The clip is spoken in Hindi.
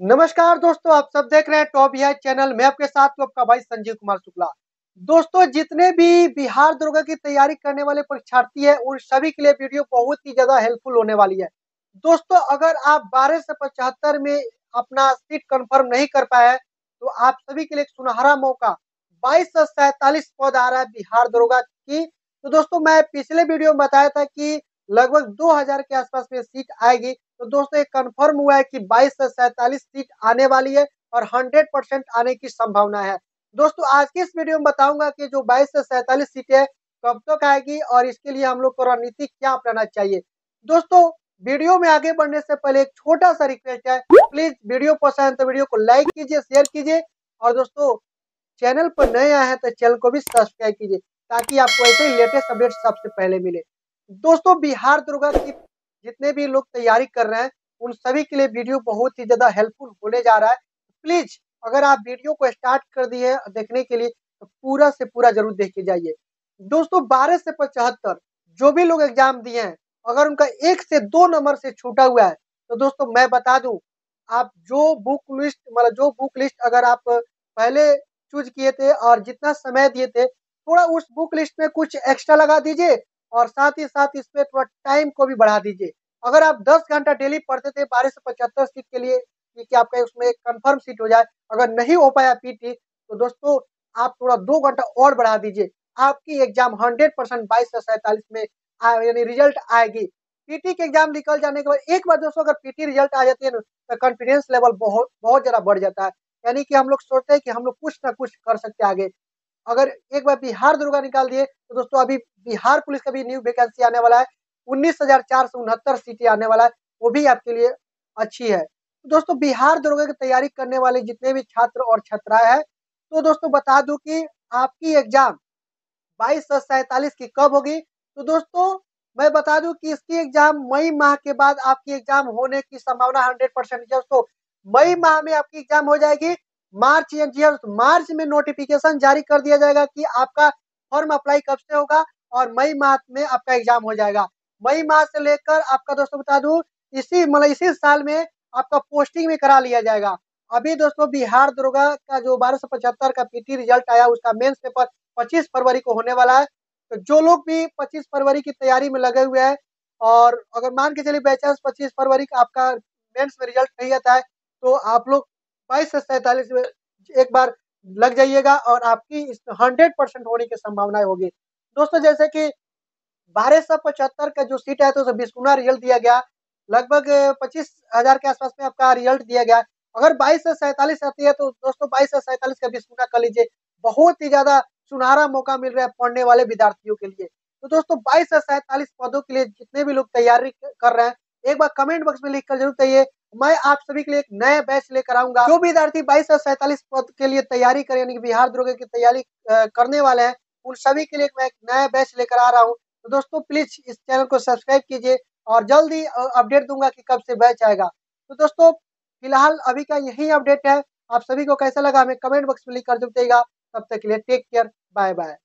नमस्कार दोस्तों, आप सब देख रहे हैं टॉप बिहार चैनल। मैं आपके साथ हूँ आपका भाई संजीव कुमार शुक्ला। दोस्तों, जितने भी बिहार दुर्गा की तैयारी करने वाले परीक्षार्थी हैं, उन सभी के लिए वीडियो बहुत ही ज़्यादा हेल्पफुल होने वाली है। दोस्तों, अगर आप बारह से पचहत्तर में अपना सीट कंफर्म नहीं कर पाए तो आप सभी के लिए एक सुनहरा मौका। बाईस से सैतालीस पद आ रहा है बिहार दुर्गा की। तो दोस्तों, मैं पिछले वीडियो में बताया था कि लगभग 2000 के आसपास में सीट आएगी। तो दोस्तों एक कंफर्म हुआ है कि 22 से सैतालीस सीट आने वाली है और 100 परसेंट आने की संभावना है। दोस्तों, आज की इस वीडियो में बताऊँगा कि जो 22 से सैतालीस सीटें कब तक आएगी और इसके लिए हम लोग को रणनीति क्या अपनाना चाहिए। दोस्तों, वीडियो में आगे बढ़ने से पहले एक छोटा सा रिक्वेस्ट है। प्लीज़ वीडियो पसंद तो वीडियो को लाइक कीजिए शेयर कीजिए और दोस्तों, चैनल पर नए आए हैं तो चैनल को भी सब्सक्राइब कीजिए ताकि आपको ऐसे ही लेटेस्ट अपडेट सबसे पहले मिले। दोस्तों, बिहार दुर्गा की जितने भी लोग तैयारी कर रहे हैं, उन सभी के लिए वीडियो बहुत ही ज़्यादा हेल्पफुल होने जा रहा है। प्लीज़ अगर आप वीडियो को स्टार्ट कर दिए देखने के लिए तो पूरा से पूरा ज़रूर देख के जाइए। दोस्तों, बारह से पचहत्तर, जो भी लोग एग्ज़ाम दिए हैं, अगर उनका एक से दो नंबर से छूटा हुआ है तो दोस्तों, मैं बता दूँ, आप जो बुक लिस्ट मतलब जो बुक लिस्ट अगर आप पहले चूज़ किए थे और जितना समय दिए थे, थोड़ा उस बुक लिस्ट में कुछ एक्स्ट्रा लगा दीजिए और साथ ही साथ इसमें थोड़ा टाइम को भी बढ़ा दीजिए। अगर आप 10 घंटा डेली पढ़ते थे बारह से पचहत्तर सीट के लिए कि आपका उसमें कंफर्म सीट हो जाए? अगर नहीं हो पाया पीटी तो दोस्तों, आप थोड़ा दो घंटा और बढ़ा दीजिए। आपकी एग्ज़ाम हंड्रेड परसेंट बाईस से सैतालीस में यानी रिज़ल्ट आएगी। पीटी के एग्ज़ाम निकल जाने के बाद एक बार दोस्तों, अगर पीटी रिज़ल्ट आ जाती है ना तो कॉन्फिडेंस लेवल बहुत बहुत ज़्यादा बढ़ जाता है। यानी कि हम लोग सोचते हैं कि हम लोग कुछ ना कुछ कर सकते आगे। अगर एक बार बिहार दुर्गा निकाल दिए तो दोस्तों अभी बिहार पुलिस का भी न्यू वैकेंसी आने वाला है। उन्नीस हज़ार चार सौ उनहत्तर सीटें आने वाला है, वो भी आपके लिए अच्छी है। तो दोस्तों बिहार दुर्गा की तैयारी करने वाले जितने भी छात्र और छात्राएँ हैं तो दोस्तों बता दूँ कि आपकी एग्ज़ाम बाईस से सैतालीस की कब होगी? तो दोस्तों मैं बता दूँ कि इसकी एग्ज़ाम मई माह के बाद आपकी एग्ज़ाम होने की संभावना हंड्रेड परसेंट दोस्तों मई माह में आपकी एग्ज़ाम हो जाएगी मार्च जी मार्च में नोटिफिकेशन जारी कर दिया जाएगा कि आपका फॉर्म अप्लाई कब से होगा और मई माह में आपका एग्ज़ाम हो जाएगा। मई माह से लेकर आपका दोस्तों बता दूँ, इसी मतलब इसी साल में आपका पोस्टिंग में करा लिया जाएगा। अभी दोस्तों बिहार दुर्गा का जो बारह सौ पचहत्तर का पीटी रिज़ल्ट आया, उसका मेंस पेपर 25 फरवरी को होने वाला है। तो जो लोग भी 25 फरवरी की तैयारी में लगे हुए हैं और अगर मान के चलिए बाईचांस पच्चीस फरवरी का आपका मेंस में रिज़ल्ट नहीं आता है तो आप लोग बाईस से सैतालीस में एक बार लग जाइएगा और आपकी हंड्रेड परसेंट होने की संभावनाएँ होगी। दोस्तों, जैसे कि बारह सौ पचहत्तर का जो सीट है तो बीस गुना रिज़ल्ट दिया गया। लगभग पच्चीस हज़ार के आसपास में आपका रिज़ल्ट दिया गया। अगर बाईस से सैतालीस आती है तो दोस्तों, बाईस से सैतालीस का बीस गुना कर लीजिए। बहुत ही ज़्यादा सुनहरा मौका मिल रहा है पढ़ने वाले विद्यार्थियों के लिए। तो दोस्तों, बाईस से सैतालीस पदों के लिए जितने भी लोग तैयारी कर रहे हैं, एक बार कमेंट बॉक्स में लिख कर ज़रूर कहिए मैं आप सभी के लिए एक नए बैच लेकर आऊँगा। जो विद्यार्थी बाईस और सैतालीस पद के लिए तैयारी करें, यानी कि बिहार दुर्ग की तैयारी करने वाले हैं, उन सभी के लिए मैं एक नया बैच लेकर आ रहा हूँ। तो दोस्तों, प्लीज़ इस चैनल को सब्सक्राइब कीजिए और जल्दी अपडेट दूँगा कि कब से बैच आएगा। तो दोस्तों, फ़िलहाल अभी का यही अपडेट है। आप सभी को कैसा लगा हमें कमेंट बॉक्स में लिख कर तब तक के लिए टेक केयर बाय बाय